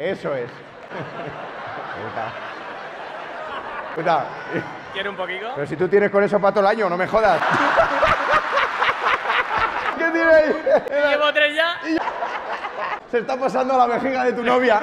Eso es. Puta. Puta. ¿Quiere un poquito? Pero si tú tienes con eso para todo el año, no me jodas. ¿Qué tiene ahí? Llevo tres ya. Se está pasando a la vejiga de tu novia.